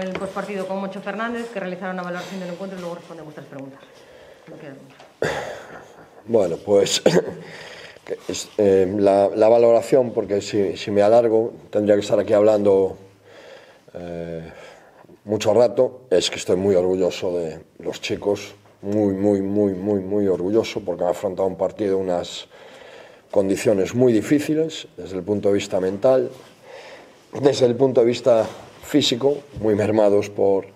el postpartido con Mocho Fernández, que realizaron una valoración del encuentro y luego responden vuestras preguntas. Bueno, pues eh, la, la, valoración, porque si, si, me alargo tendría que estar aquí hablando eh, mucho rato, es que estoy muy orgulloso de los chicos, muy, muy, muy, muy, muy orgulloso porque han afrontado un partido unas condiciones muy difíciles desde el punto de vista mental, desde el punto de vista físico, muy mermados por,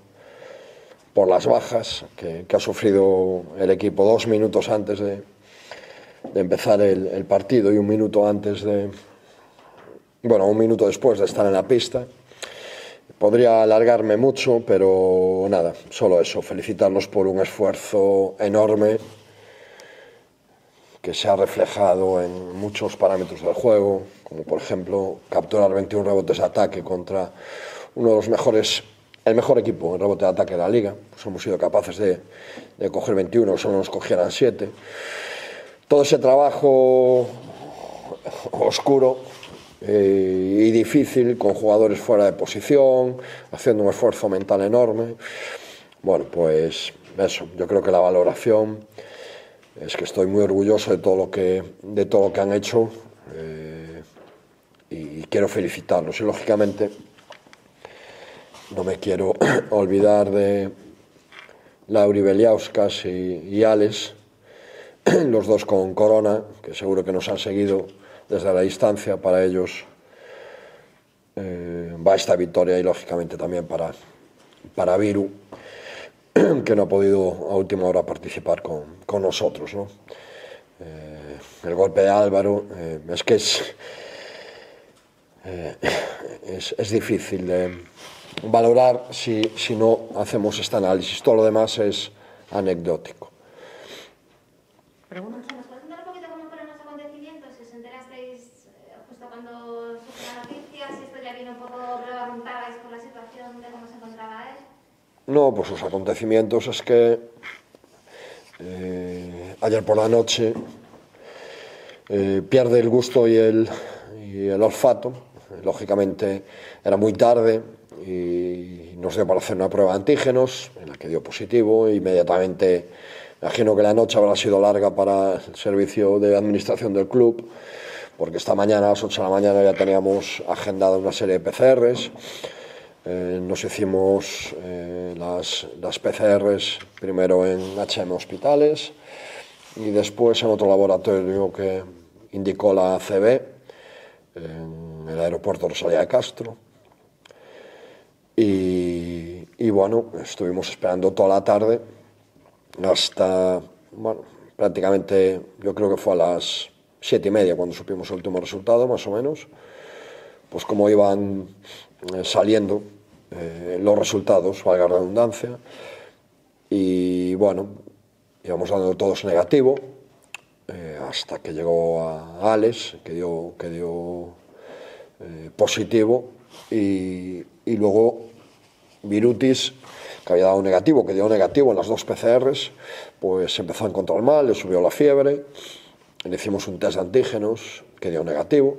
por las bajas que, ha sufrido el equipo dos minutos antes de, de empezar el, el, partido y un minuto antes de, bueno, un minuto después de estar en la pista. Podría alargarme mucho, pero nada, solo eso, felicitarlos por un esfuerzo enorme que se ha reflejado en muchos parámetros del juego, como por ejemplo capturar 21 rebotes de ataque contra uno de los mejores, el mejor equipo en rebote de ataque de la liga. Pues hemos sido capaces de, de coger 21, solo nos cogieran 7. Todo ese trabajo oscuro eh, y difícil, con jugadores fuera de posición, haciendo un esfuerzo mental enorme. Bueno, pues eso, yo creo que la valoración es que estoy muy orgulloso de todo lo que, de todo lo que han hecho eh, y quiero felicitarlos. Y lógicamente no me quiero olvidar de Lauri Beliauskas y, y Alex, los dos con Corona, que seguro que nos han seguido desde la distancia. Para ellos eh, va esta victoria y lógicamente también para, para Viru que no ha podido a última hora participar con, con nosotros. ¿no? Eh, el golpe de Álvaro eh, es que es, es, es, difícil de valorar si, si no hacemos este análisis. Todo lo demás es anecdótico. ¿Preguntas? Eh. No, pues los acontecimientos es que eh, ayer por la noche eh, pierde el gusto y el, y el olfato. Lógicamente era muy tarde y nos dio para hacer una prueba de antígenos en la que dio positivo. Inmediatamente, imagino que la noche habrá sido larga para el servicio de administración del club, porque esta mañana a las 8 de la mañana ya teníamos agendada una serie de PCRs. Eh, nos hicimos eh, las, las, PCRs primero en HM Hospitales y después en otro laboratorio que indicó la CB en el aeropuerto Rosalía de Castro. Y, y bueno, estuvimos esperando toda la tarde hasta, bueno, prácticamente yo creo que fue a las siete y media cuando supimos el último resultado, más o menos, pues como iban eh, saliendo eh, los resultados, valga la redundancia, y bueno, íbamos dando todos negativo, eh, hasta que llegó a Alex, que dio, que dio eh, positivo, y, luego Virutis, que había dado negativo, que dio negativo en las dos PCRs, pues empezó a encontrar mal, le subió la fiebre, le hicimos un test de antígenos, que dio negativo,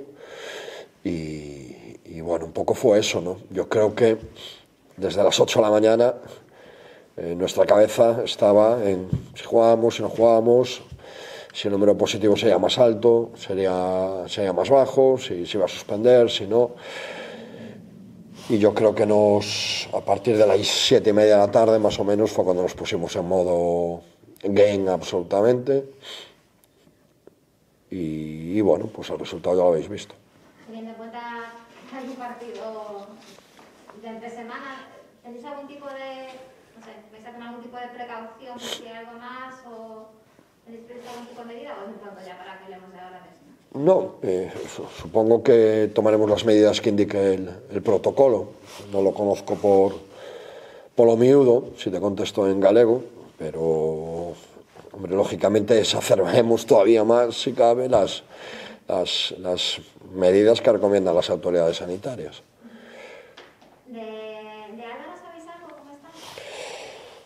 y, y bueno, un poco fue eso, ¿no? Yo creo que desde las 8 de la mañana eh, nuestra cabeza estaba en si jugábamos, si no jugábamos, si el número positivo sería más alto, sería, sería más bajo, si se iba a suspender, si no. Y yo creo que nos, a partir de las siete y media de la tarde, más o menos, fue cuando nos pusimos en modo game absolutamente. Y, y bueno, pues el resultado ya lo habéis visto. Teniendo en cuenta que hay un partido de entre semana, ¿tenéis algún tipo de, no sé, algún tipo de precaución si algo más o No, eh, supongo que tomaremos las medidas que indique el, el, protocolo. No lo conozco por, por lo miudo, si te contesto en galego, pero hombre, lógicamente exacerbemos todavía más, si cabe, las, las, las medidas que recomiendan las autoridades sanitarias. ¿De, de Álvaro sabéis algo? ¿Cómo está?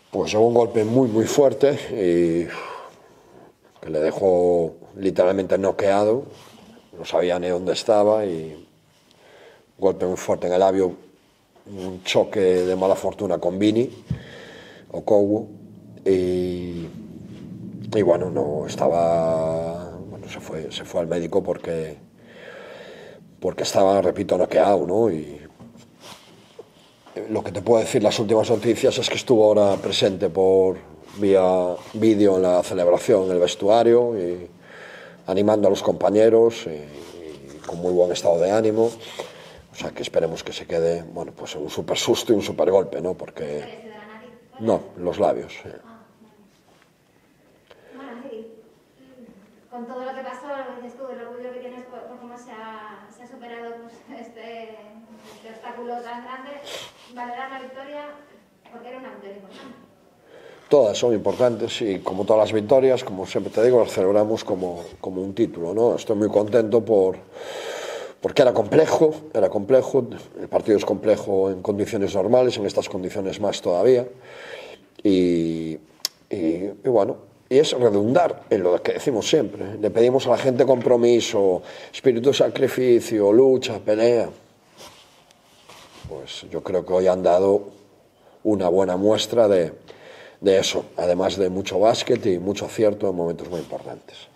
Pues un golpe muy, muy fuerte y que le dejó literalmente noqueado, no sabía ni dónde estaba y golpe muy fuerte en el labio un choque de mala fortuna con Vini o Kowu y, y bueno, no estaba, bueno, se fue, se fue al médico porque, porque estaba, repito, noqueado, ¿no? Y lo que te puedo decir, las últimas noticias es que estuvo ahora presente por vía vídeo en la celebración en el vestuario y animando a los compañeros y, con muy buen estado de ánimo. O sea que esperemos que se quede, bueno, pues un super susto y un super golpe, ¿no? Porque... No, los labios. Con todo lo que pasó, lo dices tú, el orgullo que tienes por, cómo se ha, se ha superado pues, este, este obstáculo tan grande, valorar la victoria, porque era una victoria importante. Todas son importantes y como todas las victorias, como siempre te digo, las celebramos como, como un título, ¿no? Estoy muy contento por porque era complejo, era complejo, el partido es complejo en condiciones normales, en estas condiciones más todavía, y, bueno, y es redundar en lo que decimos siempre, le pedimos a la gente compromiso, espíritu de sacrificio, lucha, pelea, pues yo creo que hoy han dado una buena muestra de, de eso, además de mucho básquet y mucho acierto en momentos muy importantes.